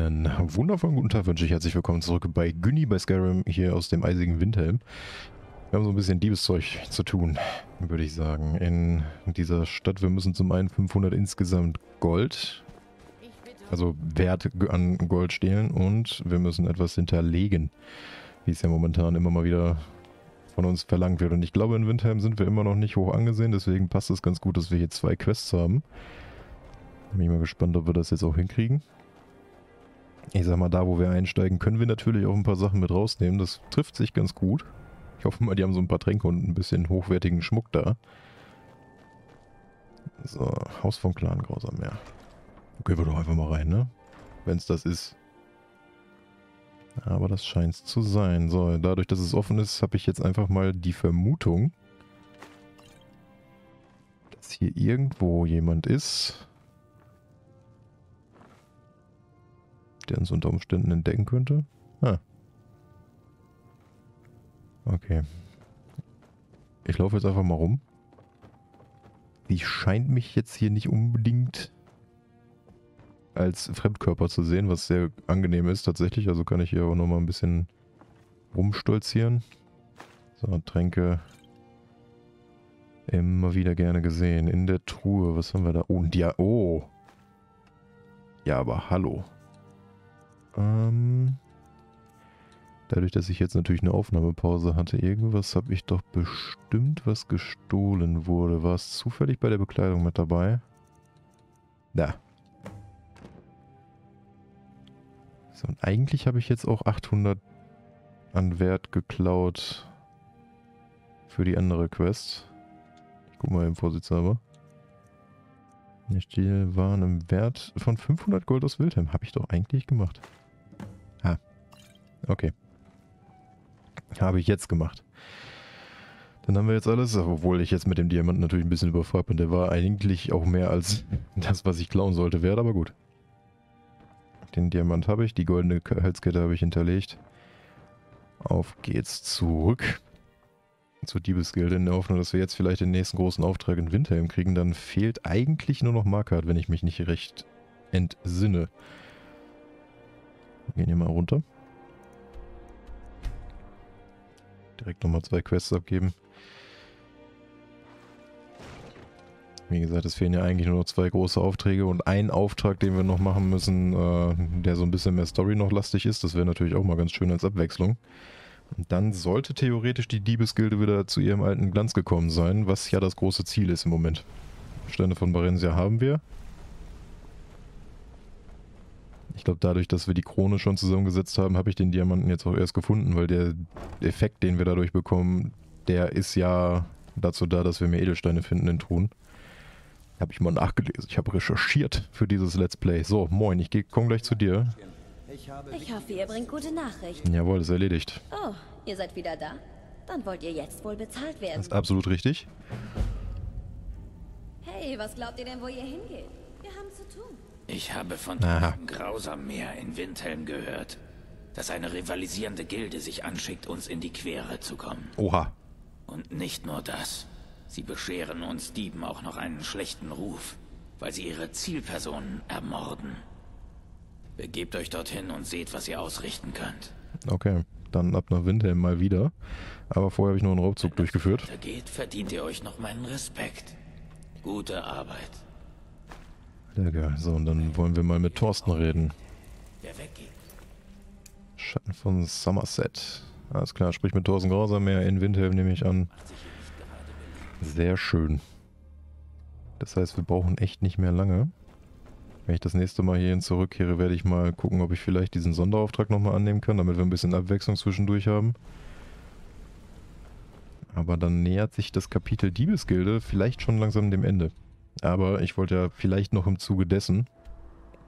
Einen wundervollen guten Tag wünsche ich. Herzlich willkommen zurück bei Günni bei Skyrim hier aus dem eisigen Windhelm. Wir haben so ein bisschen Diebeszeug zu tun, würde ich sagen. In dieser Stadt, wir müssen zum einen 500 insgesamt Gold, also Wert an Gold stehlen und wir müssen etwas hinterlegen, wie es ja momentan immer mal wieder von uns verlangt wird. Und ich glaube, in Windhelm sind wir immer noch nicht hoch angesehen, deswegen passt es ganz gut, dass wir hier zwei Quests haben. Bin ich mal gespannt, ob wir das jetzt auch hinkriegen. Ich sag mal, da wo wir einsteigen, können wir natürlich auch ein paar Sachen mit rausnehmen. Das trifft sich ganz gut. Ich hoffe mal, die haben so ein paar Tränke und ein bisschen hochwertigen Schmuck da. So, Haus vom Clan Grausam, ja. Gehen wir doch einfach mal rein, ne? Wenn es das ist. Aber das scheint es zu sein. So, dadurch, dass es offen ist, habe ich jetzt einfach mal die Vermutung, dass hier irgendwo jemand ist, der uns unter Umständen entdecken könnte? Ah. Okay. Ich laufe jetzt einfach mal rum. Die scheint mich jetzt hier nicht unbedingt als Fremdkörper zu sehen, was sehr angenehm ist tatsächlich. Also kann ich hier auch nochmal ein bisschen rumstolzieren. So, Tränke immer wieder gerne gesehen. In der Truhe, was haben wir da? Oh, ein Dia... Oh! Ja, aber hallo. Ähm, dadurch, dass ich jetzt natürlich eine Aufnahmepause hatte, irgendwas habe ich doch bestimmt, was gestohlen wurde. War es zufällig bei der Bekleidung mit dabei? Da. So, und eigentlich habe ich jetzt auch 800 an Wert geklaut für die andere Quest. Ich guck mal im Vorsichtshalber. Der Stil waren im Wert von 500 Gold aus Wildheim. Habe ich doch eigentlich gemacht. Okay. Habe ich jetzt gemacht. Dann haben wir jetzt alles, obwohl ich jetzt mit dem Diamanten natürlich ein bisschen überfragt bin. Der war eigentlich auch mehr als das, was ich klauen sollte, wert, aber gut. Den Diamant habe ich, die goldene Halskette habe ich hinterlegt. Auf geht's zurück zur Diebesgilde in der Hoffnung, dass wir jetzt vielleicht den nächsten großen Auftrag in Winterhelm kriegen. Dann fehlt eigentlich nur noch Markart, wenn ich mich nicht recht entsinne. Wir gehen hier mal runter. Direkt nochmal zwei Quests abgeben. Wie gesagt, es fehlen ja eigentlich nur noch zwei große Aufträge und ein Auftrag, den wir noch machen müssen, äh, der so ein bisschen mehr Story noch lastig ist. Das wäre natürlich auch mal ganz schön als Abwechslung. Und dann sollte theoretisch die Diebesgilde wieder zu ihrem alten Glanz gekommen sein, was ja das große Ziel ist im Moment. Stände von Barensia haben wir. Ich glaube, dadurch, dass wir die Krone schon zusammengesetzt haben, habe ich den Diamanten jetzt auch erst gefunden, weil der Effekt, den wir dadurch bekommen, der ist ja dazu da, dass wir mehr Edelsteine finden in Truhen. Habe ich mal nachgelesen. Ich habe recherchiert für dieses Let's Play. So, moin, ich komme gleich zu dir. Ich hoffe, ihr bringt gute Nachrichten. Jawohl, ist erledigt. Oh, ihr seid wieder da? Dann wollt ihr jetzt wohl bezahlt werden. Das ist absolut richtig. Hey, was glaubt ihr denn, wo ihr hingeht? Wir haben zu tun. Ich habe von diesem grausam Meer in Windhelm gehört, dass eine rivalisierende Gilde sich anschickt, uns in die Quere zu kommen. Oha. Und nicht nur das. Sie bescheren uns Dieben auch noch einen schlechten Ruf, weil sie ihre Zielpersonen ermorden. Begebt euch dorthin und seht, was ihr ausrichten könnt. Okay, dann ab nach Windhelm mal wieder. Aber vorher habe ich nur einen Raubzug Wenn durchgeführt. Wenn geht, verdient ihr euch noch meinen Respekt. Gute Arbeit. Lecker. So, und dann wollen wir mal mit Thorsten reden. Schatten von Somerset. Alles klar, sprich mit Thorsten Grausam mehr in Windhelm, nehme ich an. Sehr schön. Das heißt, wir brauchen echt nicht mehr lange. Wenn ich das nächste Mal hierhin zurückkehre, werde ich mal gucken, ob ich vielleicht diesen Sonderauftrag nochmal annehmen kann, damit wir ein bisschen Abwechslung zwischendurch haben. Aber dann nähert sich das Kapitel Diebesgilde vielleicht schon langsam dem Ende. Aber ich wollte ja vielleicht noch im Zuge dessen,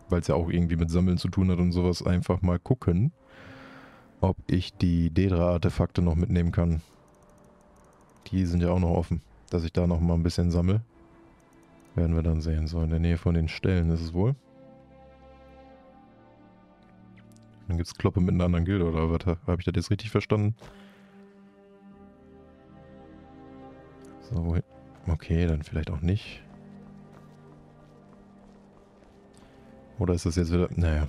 weil es ja auch irgendwie mit Sammeln zu tun hat und sowas, einfach mal gucken, ob ich die Dedra-Artefakte noch mitnehmen kann. Die sind ja auch noch offen, dass ich da noch mal ein bisschen sammle. Werden wir dann sehen. So, in der Nähe von den Stellen ist es wohl. Dann gibt es Kloppe mit einer anderen Gilde, oder was? Habe ich das jetzt richtig verstanden? So? Okay, dann vielleicht auch nicht. Oder ist das jetzt wieder... Naja.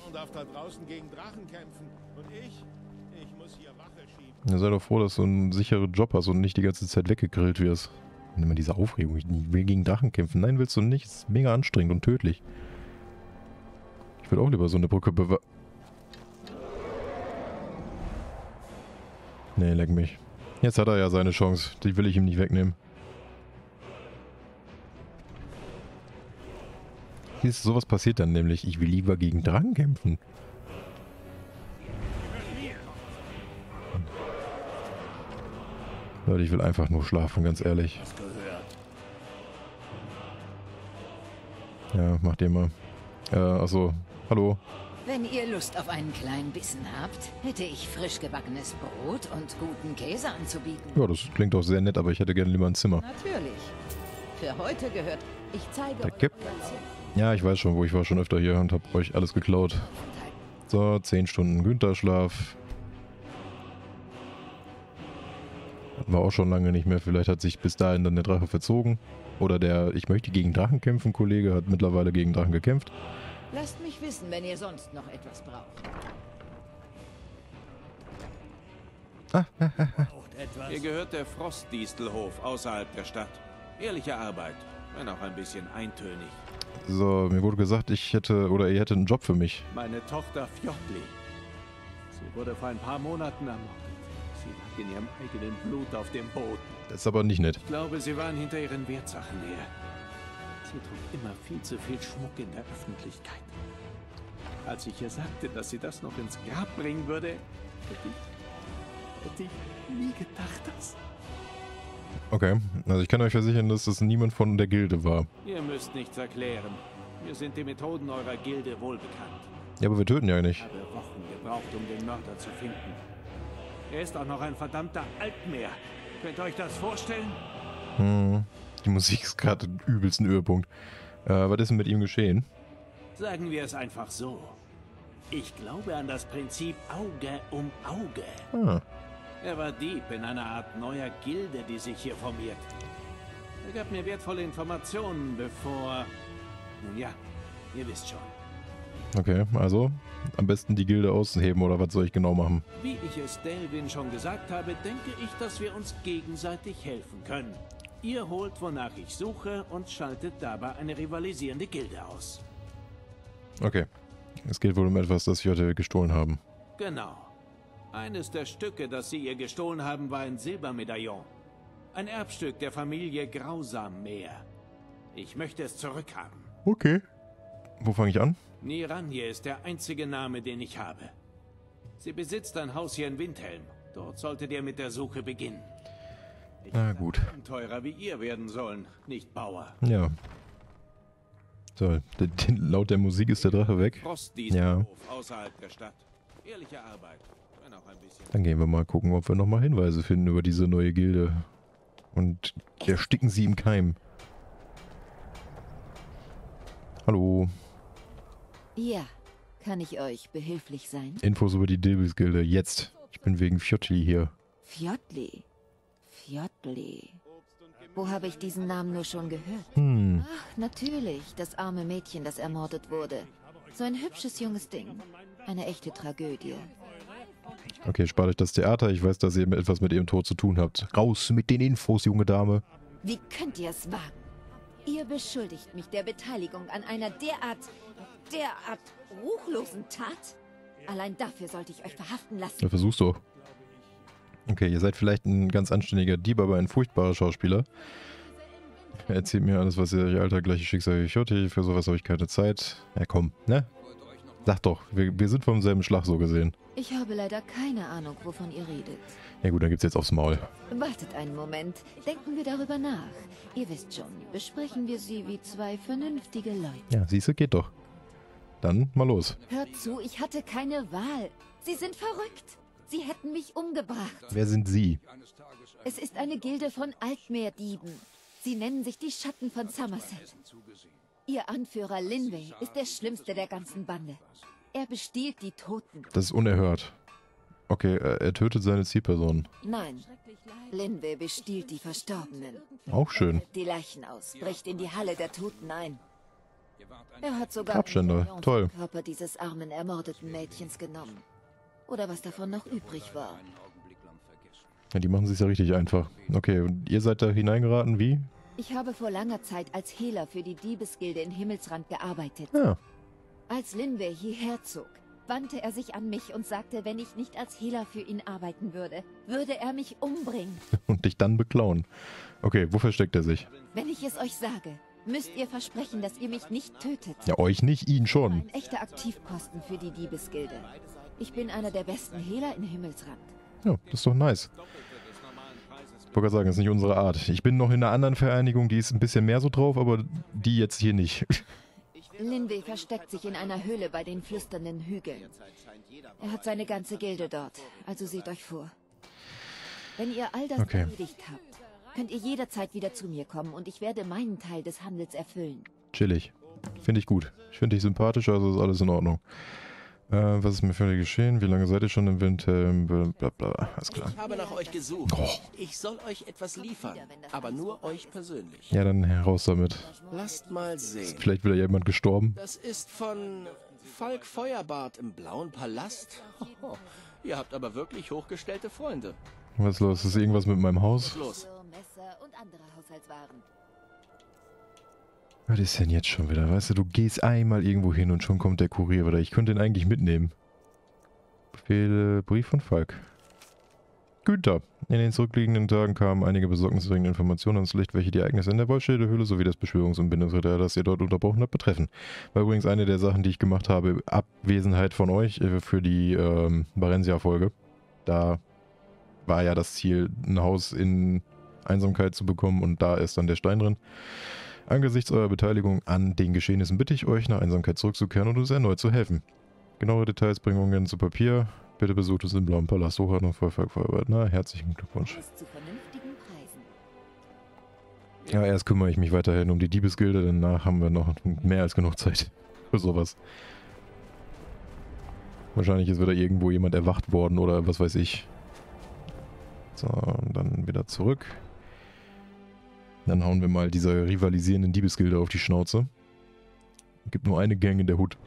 Ja, sei doch froh, dass du einen sicheren Job hast und nicht die ganze Zeit weggegrillt wirst. Und immer diese Aufregung. Ich will gegen Drachen kämpfen. Nein, willst du nicht. Das ist mega anstrengend und tödlich. Ich würde auch lieber so eine Brücke bewa... Nee, leck mich. Jetzt hat er ja seine Chance. Die will ich ihm nicht wegnehmen. Du, sowas passiert dann nämlich. Ich will lieber gegen Drachen kämpfen. Leute, ich will einfach nur schlafen, ganz ehrlich. Ja, mach den mal. Äh, achso. Hallo. Wenn ihr Lust auf einen kleinen Bissen habt, hätte ich frisch gebackenes Brot und guten Käse anzubieten. Ja, das klingt doch sehr nett, aber ich hätte gerne lieber ein Zimmer. Natürlich. Für heute gehört. Ich zeige Danke. euch. Ja, ich weiß schon, wo ich war schon öfter hier und hab euch alles geklaut. So, 10 Stunden Güntherschlaf. War auch schon lange nicht mehr. Vielleicht hat sich bis dahin dann der Drache verzogen. Oder der Ich möchte gegen Drachen kämpfen Kollege hat mittlerweile gegen Drachen gekämpft. Lasst mich wissen, wenn ihr sonst noch etwas braucht. Hier gehört der Frostdistelhof außerhalb der Stadt. Ehrliche Arbeit, wenn auch ein bisschen eintönig. So, mir wurde gesagt, ich hätte, oder ihr hättet einen Job für mich. Meine Tochter Fjordli. Sie wurde vor ein paar Monaten ermordet. Sie lag in ihrem eigenen Blut auf dem Boden. Das ist aber nicht nett. Ich glaube, sie waren hinter ihren Wertsachen her. Sie trug immer viel zu viel Schmuck in der Öffentlichkeit. Als ich ihr sagte, dass sie das noch ins Grab bringen würde, hätte ich, hätte ich nie gedacht, dass... Okay, also ich kann euch versichern, dass das niemand von der Gilde war. Ihr müsst nichts erklären. Mir sind die Methoden eurer Gilde wohlbekannt. Ja, aber wir töten ja Ich nicht. habe Wochen gebraucht, um den Mörder zu finden. Er ist auch noch ein verdammter Altmeer. Könnt ihr euch das vorstellen? Hm, die Musik ist gerade im übelsten Höhepunkt. Äh, was ist denn mit ihm geschehen? Sagen wir es einfach so. Ich glaube an das Prinzip Auge um Auge. Ah, Er war Dieb in einer Art neuer Gilde, die sich hier formiert. Er gab mir wertvolle Informationen, bevor... Nun ja, ihr wisst schon. okay, also am besten die Gilde ausheben oder was soll ich genau machen? Wie ich es Delvin schon gesagt habe, denke ich, dass wir uns gegenseitig helfen können. Ihr holt, wonach ich suche und schaltet dabei eine rivalisierende Gilde aus. Okay, es geht wohl um etwas, das wir heute gestohlen haben. Genau. Eines der Stücke, das sie ihr gestohlen haben, war ein Silbermedaillon. Ein Erbstück der Familie Grausammeer. Ich möchte es zurückhaben. Okay. Wo fange ich an? Niranje ist der einzige Name, den ich habe. Sie besitzt ein Haus hier in Windhelm. Dort solltet ihr mit der Suche beginnen. Ich Na gut. Teurer wie ihr werden sollen, nicht Bauer. Ja. So, laut der Musik ist der Drache weg. Frostdieselhof außerhalb der Stadt. Ehrliche Arbeit, wenn auch ein bisschen. Dann gehen wir mal gucken, ob wir nochmal Hinweise finden über diese neue Gilde. Und ersticken sie im Keim. Hallo. Ja, kann ich euch behilflich sein? Infos über die Dilbis-Gilde. Jetzt. Ich bin wegen Fjottli hier. Fjordli. Fjordli. Wo habe ich diesen Namen nur schon gehört? Hm. Ach, natürlich, das arme Mädchen, das ermordet wurde. So ein hübsches junges Ding. Eine echte Tragödie. Okay, spart euch das Theater. Ich weiß, dass ihr etwas mit ihrem Tod zu tun habt. Raus mit den Infos, junge Dame. Wie könnt ihr es wagen? Ihr beschuldigt mich der Beteiligung an einer derart, derart ruchlosen Tat? Allein dafür sollte ich euch verhaften lassen. Ja, versuch's doch. Okay, ihr seid vielleicht ein ganz anständiger Dieb, aber ein furchtbarer Schauspieler. Erzählt mir alles, was ihr euch alter gleiche Schicksal wie Fjotti. Für sowas habe ich keine Zeit. Ja, komm, ne? Sag doch, wir, wir sind vom selben Schlag so gesehen. Ich habe leider keine Ahnung, wovon ihr redet. Ja gut, dann gibt's jetzt aufs Maul. Wartet einen Moment, denken wir darüber nach. Ihr wisst schon, besprechen wir sie wie zwei vernünftige Leute. Ja, siehste, geht doch. Dann mal los. Hört zu, ich hatte keine Wahl. Sie sind verrückt. Sie hätten mich umgebracht. Wer sind Sie? Es ist eine Gilde von Altmeerdieben. Sie nennen sich die Schatten von Somerset. Ihr Anführer Linway ist der schlimmste der ganzen Bande. Er bestiehlt die Toten. Das ist unerhört. Okay, er, er tötet seine Zielperson. Nein, Linway bestiehlt die Verstorbenen. Auch schön. Die Leichen aus, bricht in die Halle der Toten ein. Er hat sogar Abstände, toll. Körper dieses armen, ermordeten Mädchens genommen. Oder was davon noch übrig war. Ja, die machen sich ja richtig einfach. Okay, und ihr seid da hineingeraten, wie? Ich habe vor langer Zeit als Hehler für die Diebesgilde in Himmelsrand gearbeitet. Ja. Als Linway hierher zog, wandte er sich an mich und sagte, wenn ich nicht als Hehler für ihn arbeiten würde, würde er mich umbringen. Und dich dann beklauen. Okay, wo versteckt er sich? Wenn ich es euch sage, müsst ihr versprechen, dass ihr mich nicht tötet. Ja, euch nicht, ihn schon. Ein echter Aktivposten für die Diebesgilde. Ich bin einer der besten Hehler in Himmelsrand. Ja, das ist doch nice. Ich wollte gerade sagen, das ist nicht unsere Art. Ich bin noch in einer anderen Vereinigung, die ist ein bisschen mehr so drauf, aber die jetzt hier nicht. Linway versteckt sich in einer Höhle bei den flüsternden Hügeln. Er hat seine ganze Gilde dort, also seht euch vor. Wenn ihr all das Okay. erledigt habt, könnt ihr jederzeit wieder zu mir kommen und ich werde meinen Teil des Handels erfüllen. Chillig. Finde ich gut. Ich finde dich sympathisch, also ist alles in Ordnung. Äh, was ist mir völlig geschehen? Wie lange seid ihr schon im Winter? Bla bla, alles klar. Ich habe nach euch gesucht. Oh. Ich soll euch etwas liefern, aber nur euch persönlich. Ja, dann heraus damit. Lasst mal sehen. Vielleicht wieder jemand gestorben. Das ist von Falk Feuerbart im Blauen Palast. Hoho. Ihr habt aber wirklich hochgestellte Freunde. Was ist los? Ist irgendwas mit meinem Haus? Los. Messer und andere Haushaltswaren. Was ist denn jetzt schon wieder? Weißt du, du gehst einmal irgendwo hin und schon kommt der Kurier wieder. Ich könnte ihn eigentlich mitnehmen. Befehle, Brief von Falk. Güter. In den zurückliegenden Tagen kamen einige besorgniserregende Informationen ans Licht, welche die Ereignisse in der Wollschädelhöhle sowie das Beschwörungs- und Bindungsritual, das ihr dort unterbrochen habt, betreffen. War übrigens eine der Sachen, die ich gemacht habe, Abwesenheit von euch äh, für die ähm, Barensia-Folge. Da war ja das Ziel, ein Haus in Einsamkeit zu bekommen und da ist dann der Stein drin. Angesichts eurer Beteiligung an den Geschehnissen bitte ich euch, nach Einsamkeit zurückzukehren und uns erneut zu helfen. Genauere Details bringen wir zu Papier. Bitte besucht uns im Blauen Palast Hochadler Vollvolk Feuerwehr. Na, herzlichen Glückwunsch. Ja, erst kümmere ich mich weiterhin um die Diebesgilde, danach haben wir noch mehr als genug Zeit für sowas. Wahrscheinlich ist wieder irgendwo jemand erwacht worden oder was weiß ich. So, und dann wieder zurück. Dann hauen wir mal dieser rivalisierenden Diebesgilde auf die Schnauze. Gibt nur eine Gang in der Hut.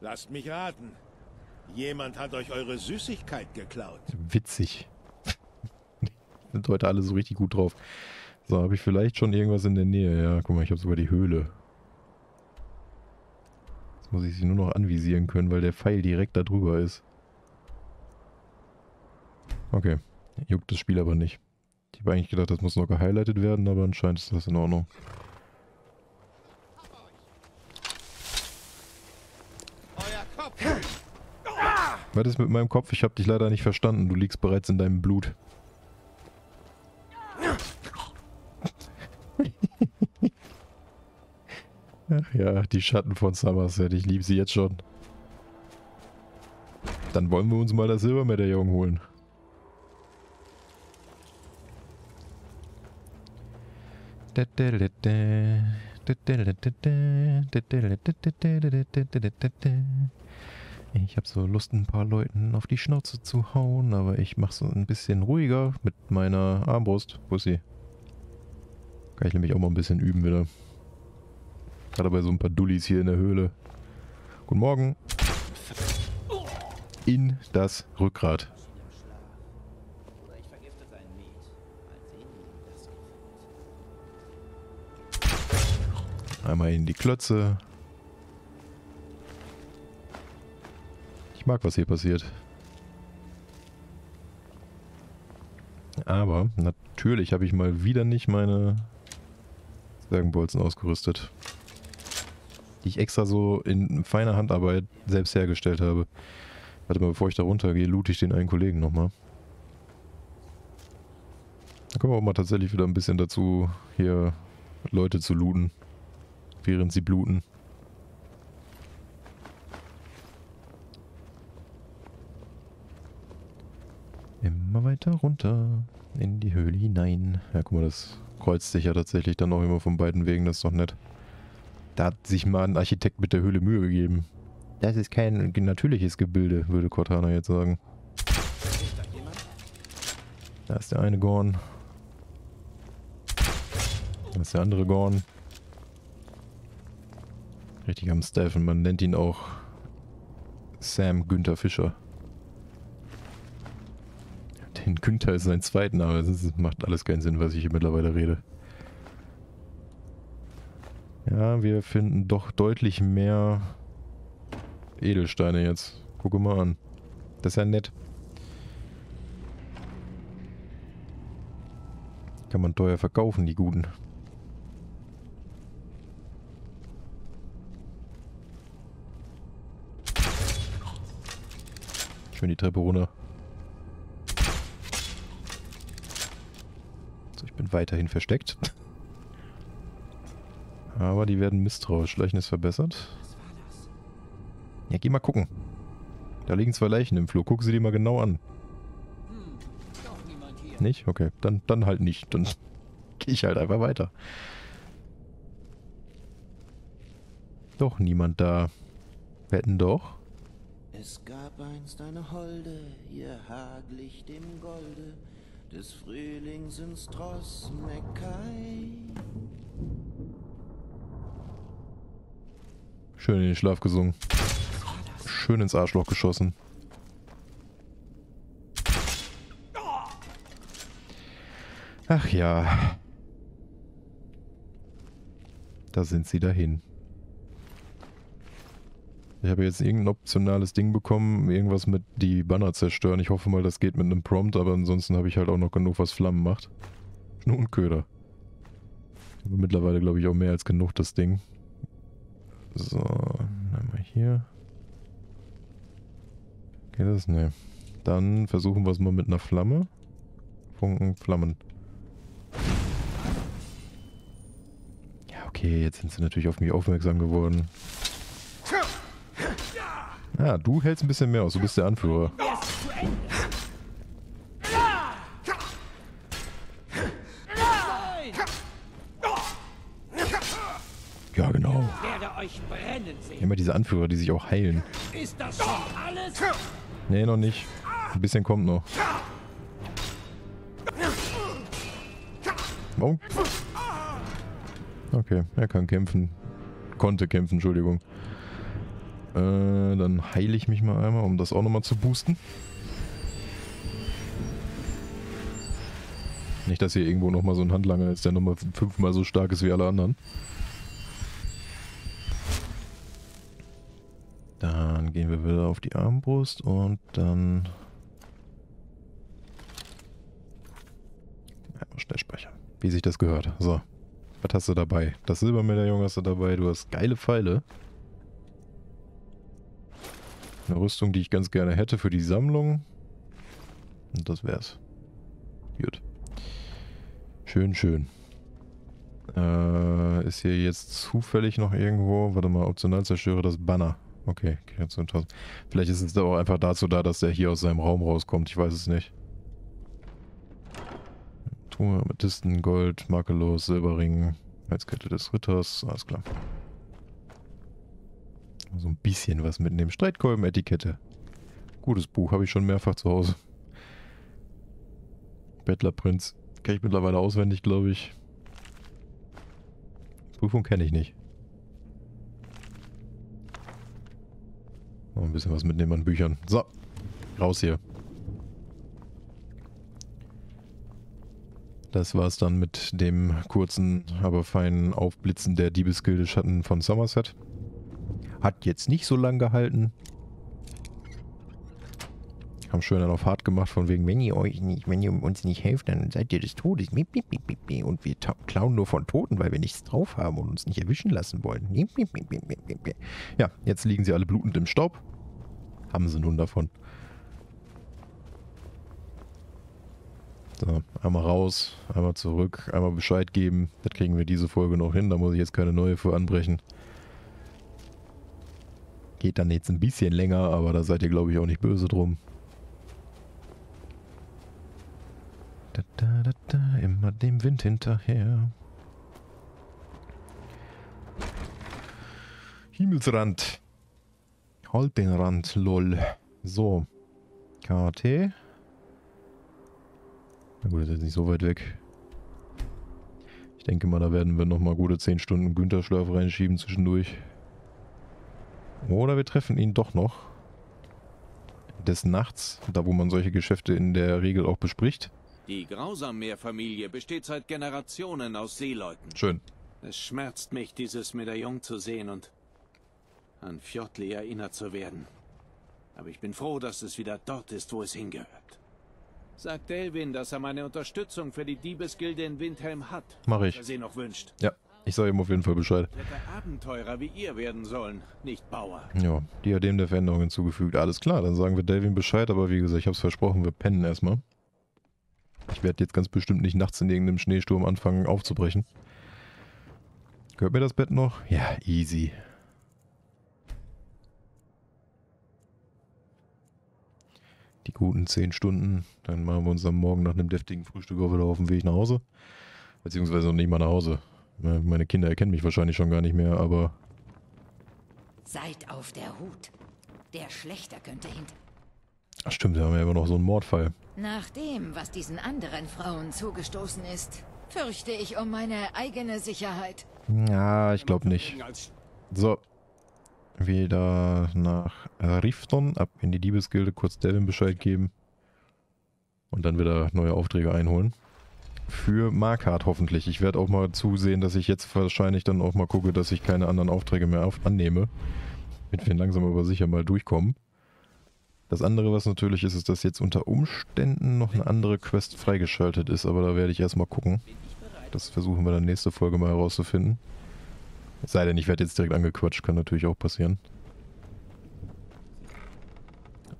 Lasst mich raten. Jemand hat euch eure Süßigkeit geklaut. Witzig. Sind heute alle so richtig gut drauf. So, habe ich vielleicht schon irgendwas in der Nähe? Ja, guck mal, ich habe sogar die Höhle. Jetzt muss ich sie nur noch anvisieren können, weil der Pfeil direkt da drüber ist. Okay, juckt das Spiel aber nicht. Ich habe eigentlich gedacht, das muss noch gehighlightet werden, aber anscheinend ist das in Ordnung. Euer Kopf! Was ist mit meinem Kopf? Ich habe dich leider nicht verstanden. Du liegst bereits in deinem Blut. Ach ja, die Schatten von Somerset. Ich liebe sie jetzt schon. Dann wollen wir uns mal das Silbermedaillon holen. Ich habe so Lust, ein paar Leuten auf die Schnauze zu hauen, aber ich mache so ein bisschen ruhiger mit meiner Armbrust. Wo ist sie? Kann ich nämlich auch mal ein bisschen üben wieder. Gerade bei so ein paar Dullis hier in der Höhle. Guten Morgen. In das Rückgrat. Einmal in die Klötze. Ich mag, was hier passiert. Aber natürlich habe ich mal wieder nicht meine Zwergenbolzen ausgerüstet. Die ich extra so in feiner Handarbeit selbst hergestellt habe. Warte mal, bevor ich da runtergehe, loote ich den einen Kollegen nochmal. Da kommen wir auch mal tatsächlich wieder ein bisschen dazu, hier Leute zu looten, während sie bluten. Immer weiter runter in die Höhle hinein. Ja, guck mal, das kreuzt sich ja tatsächlich dann auch immer von beiden Wegen, das ist doch nett. Da hat sich mal ein Architekt mit der Höhle Mühe gegeben. Das ist kein natürliches Gebilde, würde Cortana jetzt sagen. Da ist der eine Gorn. Das ist der andere Gorn. Richtig am Steffen. Man nennt ihn auch Sam Günther Fischer. Den Günther ist sein zweiter Name. Das macht alles keinen Sinn, was ich hier mittlerweile rede. Ja, wir finden doch deutlich mehr Edelsteine jetzt. Gucke mal an. Das ist ja nett. Kann man teuer verkaufen, die guten. Schön die Treppe runter. So, ich bin weiterhin versteckt. Aber die werden misstrauisch. Schleichen ist verbessert. Ja, geh mal gucken. Da liegen zwei Leichen im Flur. Gucken sie die mal genau an. Nicht? Okay, dann, dann halt nicht. Dann gehe ich halt einfach weiter. Doch niemand da. Wetten doch. Es gab einst eine Holde, ihr Haar glich dem Golde des Frühlings in Stross Meckay. Schön in den Schlaf gesungen. Schön ins Arschloch geschossen. Ach ja. Da sind sie dahin. Ich habe jetzt irgendein optionales Ding bekommen, irgendwas mit die Banner zerstören. Ich hoffe mal, das geht mit einem Prompt, aber ansonsten habe ich halt auch noch genug, was Flammen macht. Nur ein Köder. Aber mittlerweile glaube ich auch mehr als genug, das Ding. So, dann mal hier. Geht das? Ne. Dann versuchen wir es mal mit einer Flamme. Funken, Flammen. Ja, okay, jetzt sind sie natürlich auf mich aufmerksam geworden. Ja, du hältst ein bisschen mehr aus. Du bist der Anführer. Ja, genau. Immer diese Anführer, die sich auch heilen. Ist das schon alles? Nee, noch nicht. Ein bisschen kommt noch. Oh. Okay, er kann kämpfen. Konnte kämpfen, Entschuldigung. Äh, dann heile ich mich mal einmal, um das auch nochmal zu boosten. Nicht, dass hier irgendwo nochmal so ein Handlanger ist, der nochmal fünfmal so stark ist wie alle anderen. Dann gehen wir wieder auf die Armbrust und dann... Ja, schnell speichern. Wie sich das gehört. So. Was hast du dabei? Das Silbermedaillon hast du dabei. Du hast geile Pfeile. Eine Rüstung, die ich ganz gerne hätte für die Sammlung. Und das wär's. Gut. Schön, schön. Äh, ist hier jetzt zufällig noch irgendwo... Warte mal, optional zerstöre das Banner. Okay, Kreation 1000. Vielleicht ist es auch einfach dazu da, dass der hier aus seinem Raum rauskommt. Ich weiß es nicht. Truhe, Amethysten, Gold, makellos, Silberring, Halskette des Ritters. Alles klar. So ein bisschen was mitnehmen. Streitkolben-Etikette. Gutes Buch, habe ich schon mehrfach zu Hause. Bettlerprinz. Kenne ich mittlerweile auswendig, glaube ich. Prüfung kenne ich nicht. Noch ein bisschen was mitnehmen an Büchern. So, raus hier. Das war's dann mit dem kurzen, aber feinen Aufblitzen der Diebesgilde Schatten von Somerset. Hat jetzt nicht so lang gehalten. Haben schön dann auf hart gemacht, von wegen, wenn ihr euch nicht, wenn ihr uns nicht helft, dann seid ihr des Todes. Und wir klauen nur von Toten, weil wir nichts drauf haben und uns nicht erwischen lassen wollen. Ja, jetzt liegen sie alle blutend im Staub. Haben sie nun davon. So, einmal raus, einmal zurück, einmal Bescheid geben. Das kriegen wir diese Folge noch hin, da muss ich jetzt keine neue für anbrechen. Geht dann jetzt ein bisschen länger, aber da seid ihr glaube ich auch nicht böse drum. Da, da, da, da, immer dem Wind hinterher. Himmelsrand. Halt den Rand, lol. So. KT. Na gut, das ist nicht so weit weg. Ich denke mal, da werden wir nochmal gute 10 Stunden Günther-Schlaf reinschieben zwischendurch. Oder wir treffen ihn doch noch. Des Nachts, da wo man solche Geschäfte in der Regel auch bespricht. Die Grausammeer-Familie besteht seit Generationen aus Seeleuten. Schön. Es schmerzt mich, dieses Medaillon zu sehen und an Fjordli erinnert zu werden. Aber ich bin froh, dass es wieder dort ist, wo es hingehört. Sagt Delvin, dass er meine Unterstützung für die Diebesgilde in Windhelm hat. Mach ich. Er sie noch wünscht. Ja, ich sage ihm auf jeden Fall Bescheid. Hätte Abenteurer wie ihr werden sollen, nicht Bauer. Ja, Diadem der Veränderung hinzugefügt. Alles klar, dann sagen wir Delvin Bescheid, aber wie gesagt, ich habe es versprochen, wir pennen erstmal. Ich werde jetzt ganz bestimmt nicht nachts in irgendeinem Schneesturm anfangen aufzubrechen. Gehört mir das Bett noch? Ja, easy. Die guten 10 Stunden. Dann machen wir uns am Morgen nach einem deftigen Frühstück auch wieder auf dem Weg nach Hause. Beziehungsweise noch nicht mal nach Hause. Meine Kinder erkennen mich wahrscheinlich schon gar nicht mehr, aber... Seid auf der Hut. Der Schlechter könnte hinter... Ach stimmt, wir haben ja immer noch so einen Mordfall. Nach dem, was diesen anderen Frauen zugestoßen ist, fürchte ich um meine eigene Sicherheit. Ja, ich glaube nicht. So. Wieder nach Rifton, ab in die Diebesgilde, kurz Devin Bescheid geben. Und dann wieder neue Aufträge einholen. Für Markart hoffentlich. Ich werde auch mal zusehen, dass ich jetzt wahrscheinlich dann auch mal gucke, dass ich keine anderen Aufträge mehr auf annehme. Damit wir langsam aber sicher mal durchkommen. Das andere, was natürlich ist, ist, dass jetzt unter Umständen noch eine andere Quest freigeschaltet ist, aber da werde ich erstmal gucken. Das versuchen wir dann nächste Folge mal herauszufinden. Es sei denn, ich werde jetzt direkt angequatscht, kann natürlich auch passieren.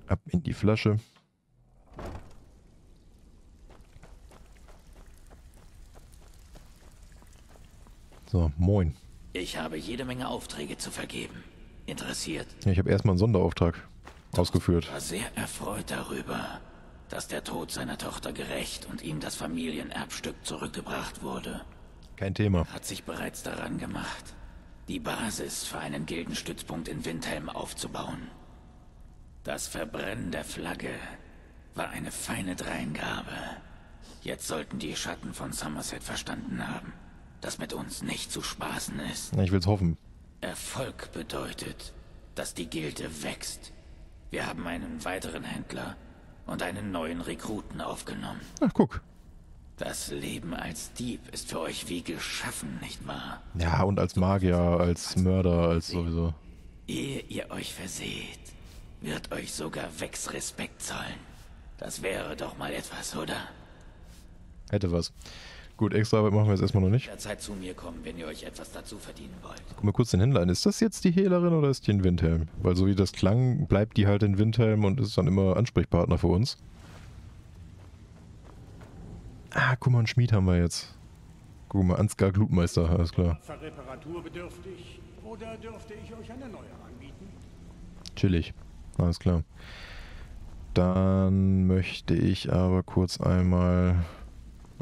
Ab in die Flasche. So, moin. Ich habe jede Menge Aufträge zu vergeben. Interessiert? Ja, ich habe erstmal einen Sonderauftrag ausgeführt. Ich war sehr erfreut darüber, dass der Tod seiner Tochter gerecht und ihm das Familienerbstück zurückgebracht wurde. Kein Thema. Hat sich bereits daran gemacht, die Basis für einen Gildenstützpunkt in Windhelm aufzubauen. Das Verbrennen der Flagge war eine feine Dreingabe. Jetzt sollten die Schatten von Somerset verstanden haben, dass mit uns nicht zu spaßen ist. Ich will's hoffen. Erfolg bedeutet, dass die Gilde wächst. Wir haben einen weiteren Händler und einen neuen Rekruten aufgenommen. Ach, guck. Das Leben als Dieb ist für euch wie geschaffen, nicht wahr? Ja, und als Magier, als Mörder, als sowieso. Ehe ihr euch verseht, wird euch sogar Vex Respekt zollen. Das wäre doch mal etwas, oder? Hätte was. Gut, extra Arbeit machen wir jetzt erstmal noch nicht. Jederzeit zu mir kommen, wenn ihr euch etwas dazu verdienen wollt. Guck mal kurz den Händler an. Ist das jetzt die Hehlerin oder ist die in Windhelm? Weil so wie das klang, bleibt die halt in Windhelm und ist dann immer Ansprechpartner für uns. Ah, guck mal, einen Schmied haben wir jetzt. Guck mal, Ansgar Glutmeister, alles klar. Reparaturbedürftig oder dürfte ich euch eine neue anbieten? Chillig, alles klar. Dann möchte ich aber kurz einmal...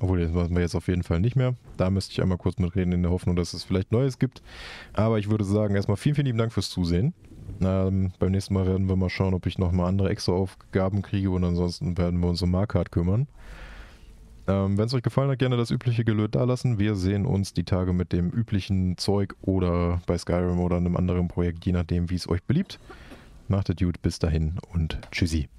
Obwohl, das machen wir jetzt auf jeden Fall nicht mehr. Da müsste ich einmal kurz mitreden in der Hoffnung, dass es vielleicht Neues gibt. Aber ich würde sagen, erstmal vielen, vielen lieben Dank fürs Zusehen. Ähm, beim nächsten Mal werden wir mal schauen, ob ich nochmal andere extra Aufgaben kriege und ansonsten werden wir uns um Markart kümmern. Ähm, Wenn es euch gefallen hat, gerne das übliche Gelöt dalassen. Wir sehen uns die Tage mit dem üblichen Zeug oder bei Skyrim oder einem anderen Projekt, je nachdem, wie es euch beliebt. Macht es gut, bis dahin und tschüssi.